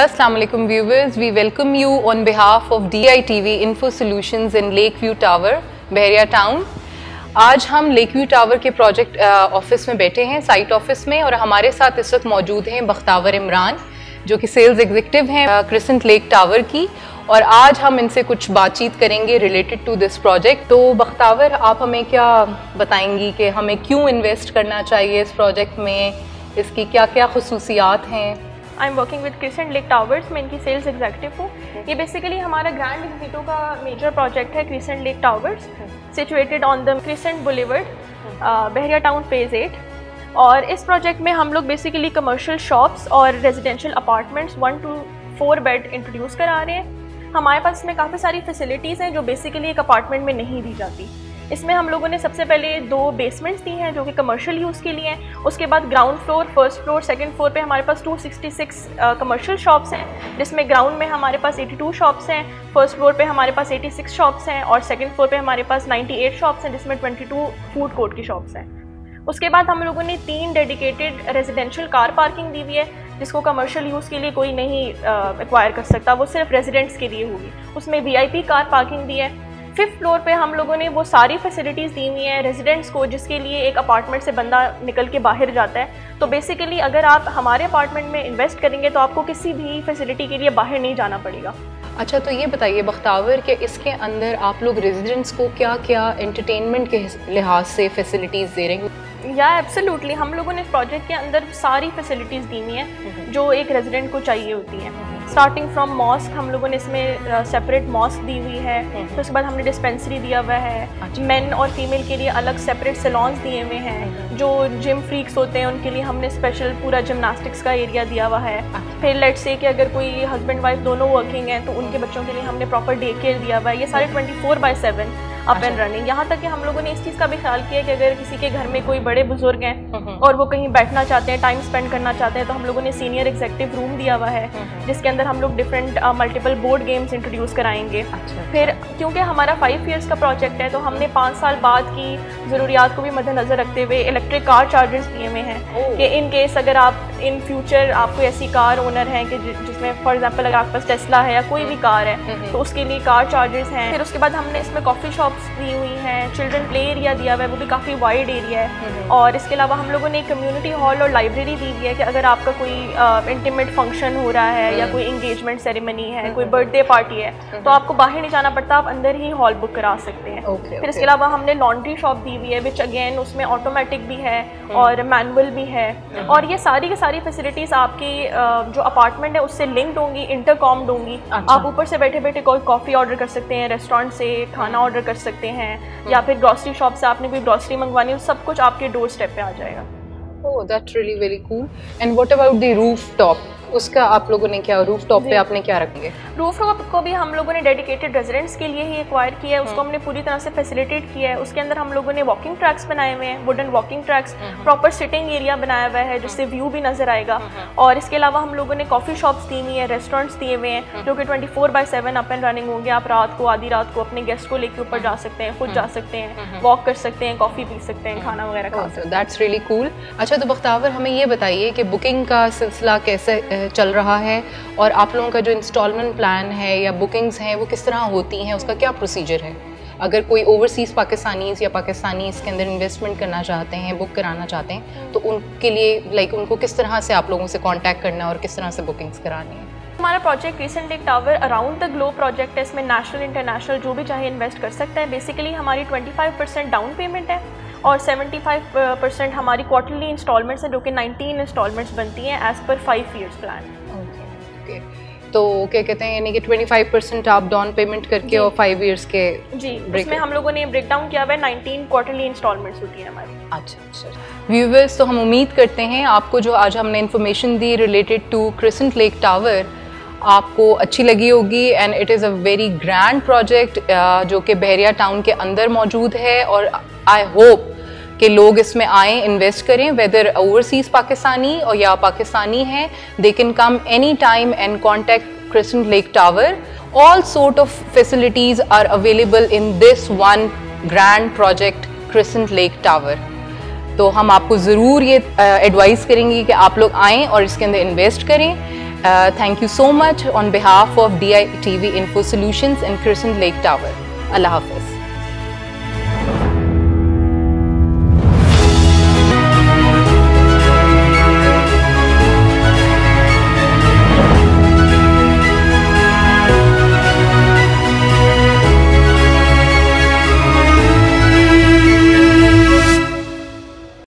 Assalamu alaikum viewers. We welcome you on behalf of DITV Info Solutions in Lakeview Tower, Bahria town आज हम Lakeview tower के project office में बैठे हैं site office में और हमारे साथ इस वक्त मौजूद हैं बख्तावर इमरान जो कि सेल्स एग्जीक्यूटिव हैं क्रिसेंट लेक टावर की। और आज हम इनसे कुछ बातचीत करेंगे रिलेटेड टू दिस प्रोजेक्ट तो बख्तावर आप हमें क्या बताएँगी कि हमें क्यों इन्वेस्ट करना चाहिए इस प्रोजेक्ट में? इसकी क्या क्या खसूसियात हैं? I am working with Crescent Lake Towers मैं इनकी सेल्स एग्जीक्यूटिव हूँ। ये बेसिकली हमारा ग्रैंड एग्जीटो का मेजर प्रोजेक्ट है Crescent Lake Towers situated on the Crescent Boulevard Bahria town phase eight और इस प्रोजेक्ट में हम लोग बेसिकली कमर्शियल शॉप्स और residential apartments one two four bed introduce करा रहे हैं। हमारे पास इसमें काफ़ी सारी फैसिलिटीज़ हैं जो बेसिकली एक अपार्टमेंट में नहीं दी जाती। इसमें हम लोगों ने सबसे पहले दो बेसमेंट्स दी हैं जो कि कमर्शियल यूज़ के लिए हैं। उसके बाद ground floor first floor second floor पे हमारे पास 266 कमर्शियल शॉप्स हैं, जिसमें ग्राउंड में हमारे पास 82 शॉप्स हैं फ़र्स्ट फ्लोर पे हमारे पास 86 शॉप्स हैं और सेकंड फ्लोर पे हमारे पास 98 शॉप्स हैं, जिसमें 22 फ़ूड कोर्ट की शॉप्स हैं। उसके बाद हम लोगों ने तीन डेडिकेटेड रेजिडेंशियल कार पार्किंग दी हुई है, जिसको कमर्शियल यूज़ के लिए कोई नहीं एक्वायर कर सकता। वो सिर्फ़ रेजिडेंट्स के लिए होगी। उसमें वीआईपी कार पार्किंग दी है। फिफ्थ फ्लोर पे हम लोगों ने वो सारी फैसिलिटीज़ दी हुई हैं रेजिडेंट्स को, जिसके लिए एक अपार्टमेंट से बंदा निकल के बाहर जाता है। तो बेसिकली अगर आप हमारे अपार्टमेंट में इन्वेस्ट करेंगे तो आपको किसी भी फैसिलिटी के लिए बाहर नहीं जाना पड़ेगा। अच्छा तो ये बताइए बख्तावर कि इसके अंदर आप लोग रेजिडेंट्स को क्या क्या एंटरटेनमेंट के लिहाज से फैसिलिटीज़ दे रहे हैं? या एब्सोल्युटली हम लोगों ने इस प्रोजेक्ट के अंदर सारी फैसिलिटीज़ दी हुई हैं जो एक रेजिडेंट को चाहिए होती हैं स्टार्टिंग फ्रॉम मॉस्क हम लोगों ने इसमें सेपरेट मॉस्क दी हुई है फिर हम्म। उसके बाद हमने डिस्पेंसरी दिया हुआ है अच्छा। मेन और फीमेल के लिए अलग सेपरेट सलॉन्स दिए हुए हैं हम्म। जो जिम फ्रीक्स होते हैं उनके लिए हमने स्पेशल पूरा जिमनास्टिक्स का एरिया दिया हुआ है अच्छा। फिर लेट से कि अगर कोई हस्बैंड वाइफ दोनों वर्किंग हैं तो उनके बच्चों के लिए हमने प्रॉपर डे केयर दिया हुआ है ये सारे twenty four by seven up and running यहाँ तक कि हम लोगों ने इस चीज़ का भी ख्याल किया कि अगर किसी के घर में कोई बड़े बुज़ुर्ग हैं हम्म। और वो कहीं बैठना चाहते हैं टाइम स्पेंड करना चाहते हैं तो हम लोगों ने सीनियर एग्जेक्टिव रूम दिया हुआ है हम्म। जिसके अंदर हम लोग different multiple board games introduce कराएँगे अच्छा। फिर क्योंकि हमारा फाइव ईयर्स का प्रोजेक्ट है तो हमने पाँच साल बाद की ज़रूरियात को भी मद्देनज़र रखते हुए इलेक्ट्रिक कार चार्जर्स दिए हुए हैं कि इन केस अगर आप इन फ्यूचर आप कोई ऐसी कार ओनर हैं कि जिसमें फॉर एग्ज़ाम्पल अगर आपके पास टेस्ला है या कोई भी कार हम्म। है तो उसके लिए कार चार्जर्स हैं फिर उसके बाद हमने इसमें कॉफ़ी शॉप्स दी हुई हैं हैं चिल्ड्रन प्ले एरिया दिया हुआ है वो भी काफ़ी वाइड एरिया है हम्म। और इसके अलावा हम लोगों ने कम्युनिटी हॉल और लाइब्रेरी दी हुई है कि अगर आपका कोई इंटीमेट फ़ंक्शन हो रहा है या हम्म। कोई इंगेजमेंट सेरेमनी है कोई बर्थडे हम्म। पार्टी है तो आपको बाहर नहीं जाना पड़ता आप अंदर ही हॉल बुक करा सकते हैं फिर इसके अलावा हमने लॉन्ड्री शॉप दी हुई है विच अगेन उसमें ऑटोमेटिक भी है और मैनुअल भी है और ये सारी के सारी फैसिलिटीज़ आपकी जो अपार्टमेंट है उससे लिंक होंगी इंटरकॉम्ड होंगी अच्छा। आप ऊपर से बैठे बैठे कोई कॉफ़ी ऑर्डर कर सकते हैं रेस्टोरेंट से खाना ऑर्डर कर सकते हैं या फिर ग्रॉसरी शॉप से आपने कोई ग्रॉसरी मंगवानी हो सब कुछ आपके डोर स्टेप पे आ जाएगा। Oh, that's really very cool. And what about the top उसका आप लोगों ने क्या रूफ टॉप पे आपने क्या रखेंगे? रूफ टॉप को भी हम लोगों ने डेडिकेटेड रेजिडेंट्स के लिए ही एक्वायर किया है। उसको हम्म। हमने पूरी तरह से फैसिलिटेट किया है। उसके अंदर हम लोगों ने वॉकिंग ट्रैक्स बनाए हुए हैं wooden walking tracks proper sitting area बनाया हुआ है जिससे व्यू भी नज़र आएगा। हम्म, हम्म। और इसके अलावा हम लोगों ने कॉफ़ी शॉप्स दी हुई है रेस्टोरेंट्स दिए हुए हैं जो कि twenty four by seven up and running होंगे। आप रात को आधी रात को अपने गेस्ट को लेकर ऊपर जा सकते हैं खुद जा सकते हैं वॉक कर सकते हैं कॉफ़ी पी सकते हैं खाना वगैरह खा सकते हैं। दैट्स रियली कूल अच्छा तो बख्तावर हमें ये बताइए कि बुकिंग का सिलसिला कैसे चल रहा है और आप लोगों का जो इंस्टॉलमेंट प्लान है या बुकिंग्स हैं, वो किस तरह होती हैं, उसका क्या प्रोसीजर है? अगर कोई ओवरसीज़ पाकिस्तानीज़ या पाकिस्तानी इसके अंदर इन्वेस्टमेंट करना चाहते हैं बुक कराना चाहते हैं तो उनके लिए लाइक उनको किस तरह से आप लोगों से कांटेक्ट करना और किस तरह से बुकिंग्स करानी है? हमारा प्रोजेक्ट रिसेंट एक tower around the globe project है, इसमें नेशनल इंटरनेशनल जो भी चाहे इन्वेस्ट कर सकता है। बेसिकली हमारी 25 परसेंट डाउन पेमेंट है। और 75 परसेंट हमारी क्वार्टरली इंस्टॉलमेंट्स हैं जो कि 19 इंस्टॉलमेंट्स बनती हैं as per five years plan okay तो क्या कहते हैं यानी कि 25 परसेंट आप डाउन पेमेंट करके और फाइव ईयर्स के जी इसमें हम लोगों ने ब्रेक डाउन किया हुआ है 19 क्वार्टरली इंस्टॉलमेंट्स होती हैं हमारी। अच्छा अच्छा। व्यूवर्स तो हम उम्मीद करते हैं आपको जो आज हमने information the related to Crescent Lake Tower आपको अच्छी लगी होगी and it is a very grand project जो कि बहरिया टाउन के अंदर मौजूद है और आई होप कि लोग इसमें आए इन्वेस्ट करें वेदर ओवरसीज़ पाकिस्तानी और या पाकिस्तानी हैं they can come any time and contact Crescent Lake Tower all sort of facilities are available in this one grand project Crescent Lake Tower तो हम आपको ज़रूर ये एडवाइस करेंगे कि आप लोग आएँ और इसके अंदर इन्वेस्ट करें। Thank you so much on behalf of D I T V info solutions in Crescent Lake Tower अल्लाह हाफिज़।